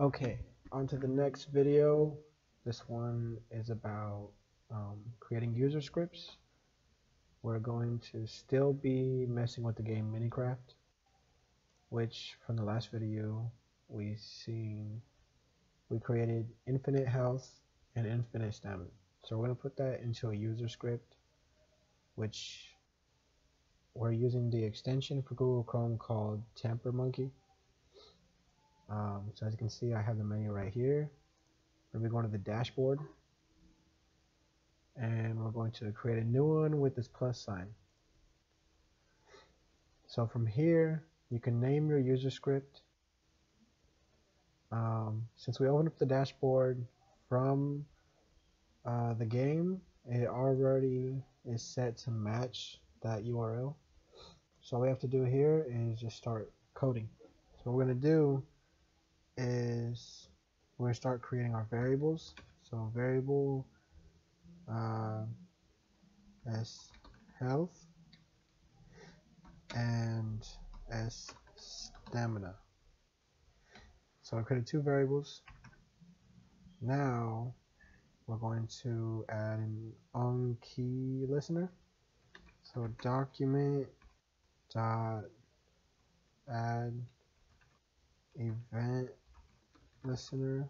Okay, on to the next video. This one is about um, creating user scripts. We're going to still be messing with the game Minecraft, which from the last video we seen we created infinite health and infinite stamina. So we're going to put that into a user script, which we're using the extension for Google Chrome called Tamper Monkey. Um, so as you can see, I have the menu right here. We're going to the dashboard. And we're going to create a new one with this plus sign. So from here, you can name your user script. Um, since we opened up the dashboard from uh, the game, it already is set to match that URL. So all we have to do here is just start coding. So what we're going to do is we're going to start creating our variables. So variable uh, s health and s stamina. So I created two variables. Now we're going to add an on key listener. So document dot add event listener.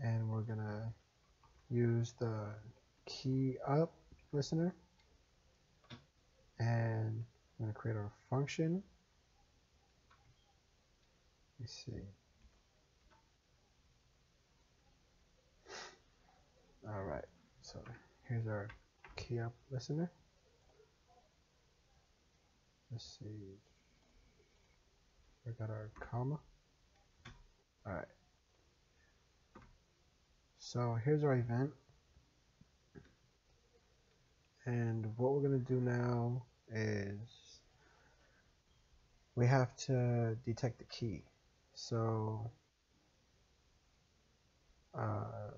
And we're gonna use the key up listener. And I'm gonna create our function. Let us see. Alright so here's our key up listener. Let's see we got our comma. Alright. So here's our event. And what we're going to do now is we have to detect the key. So uh,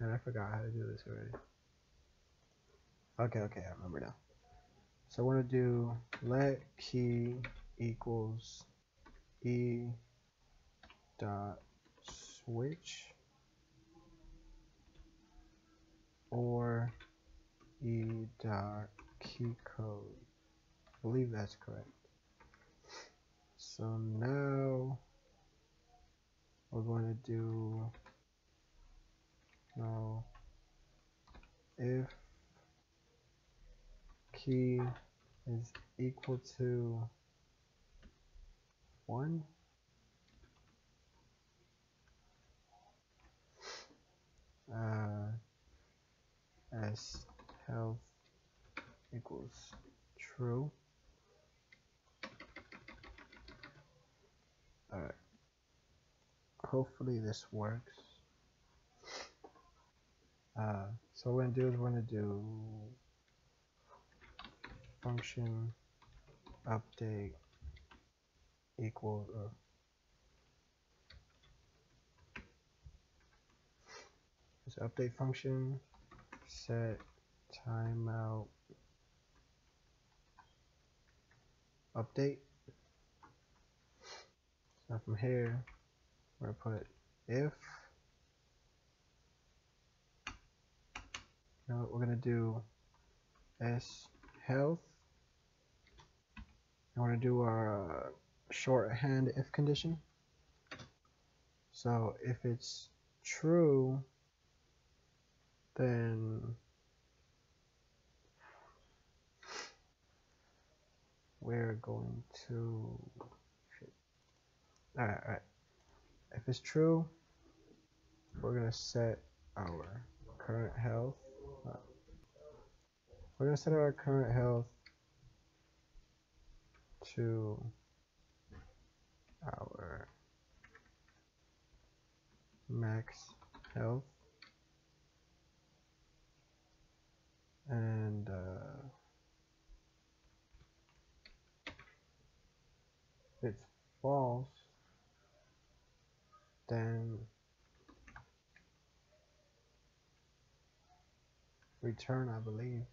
and I forgot how to do this already. Okay, okay, I remember now. So we're going to do let key equals e dot which or e dot key code. I believe that's correct. So now we're going to do now if key is equal to 1 uh, s health equals true. Alright. Hopefully this works. Uh, so what we're going to do is we're going to do function update equal uh, this update function set timeout update. So from here we're gonna put if. Now we're gonna do s health I want to do our uh, shorthand if condition. So if it's true, then we're going to all right, all right. If it's true, we're gonna set our current health. We're gonna set our current health to our max health. And uh, it's false then return I believe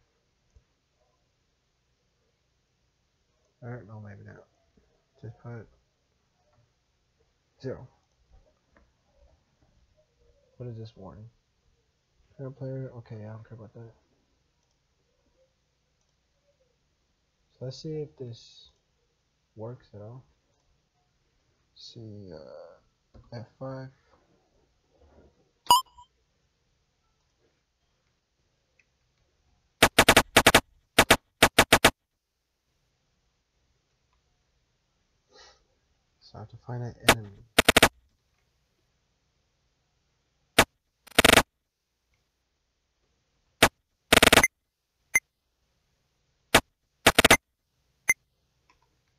Or no, maybe not. Just put zero. What is this warning? Parent player. Okay, I don't care about that. So let's see if this works at all. see, uh, F5. I have to find an enemy.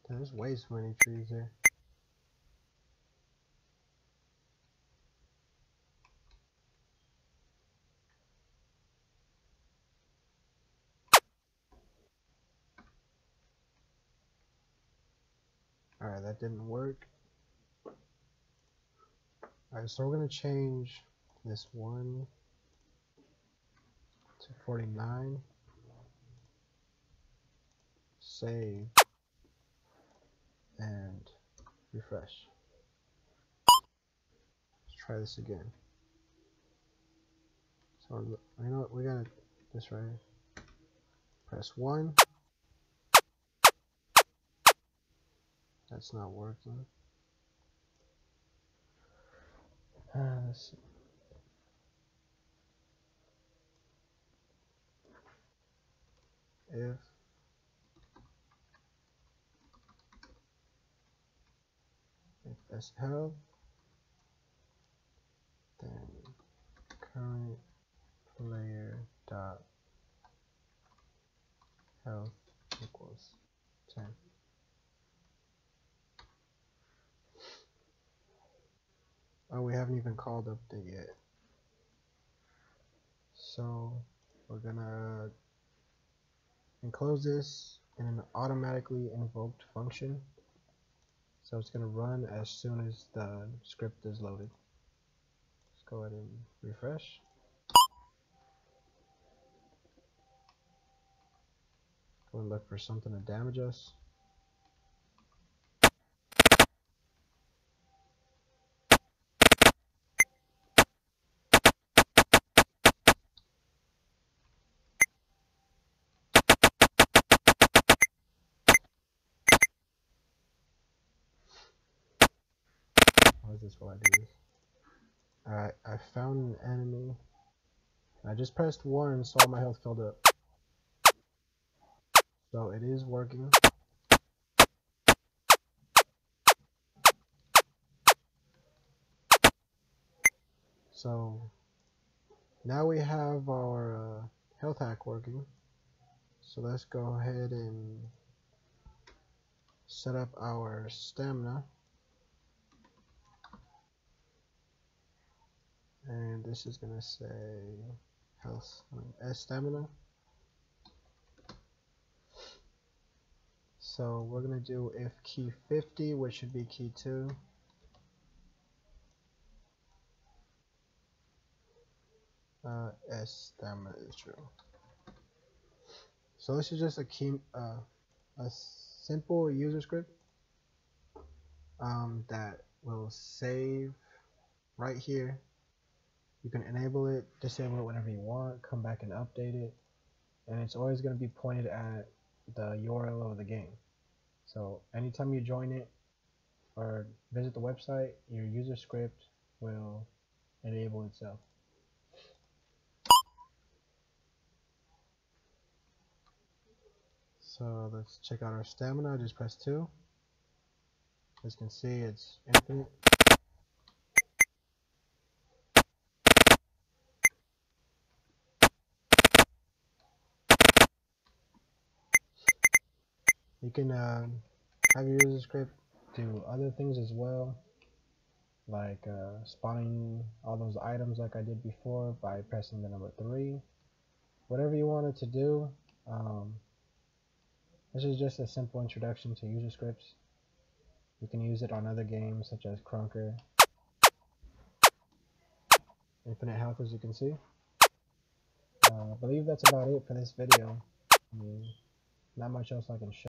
There's way too many trees here. Alright, that didn't work. Alright, so we're going to change this one to 49. Save. And refresh. Let's try this again. So, you know what, we got this right. Press 1. That's not working. Uh, let's see. If if then current player dot health equals 10. Oh, we called update yet. So we're gonna enclose this in an automatically invoked function. So it's gonna run as soon as the script is loaded. Let's go ahead and refresh. Go and look for something to damage us. Is this while I do this. Alright, I found an enemy. I just pressed 1 and saw my health filled up. So it is working. So now we have our uh, health hack working. So let's go ahead and set up our stamina. And this is gonna say health S stamina. So we're gonna do if key 50 which should be key 2 uh, S stamina is true. So this is just a key uh, a simple user script um, that will save right here you can enable it, disable it whenever you want, come back and update it, and it's always going to be pointed at the URL of the game. So anytime you join it or visit the website, your user script will enable itself. So let's check out our stamina, just press 2. As you can see, it's infinite. You can uh, have your user script do other things as well, like uh, spawning all those items like I did before by pressing the number 3. Whatever you wanted to do, um, this is just a simple introduction to user scripts. You can use it on other games such as Krunker. Infinite health as you can see. Uh, I believe that's about it for this video. I mean, not much else I can show.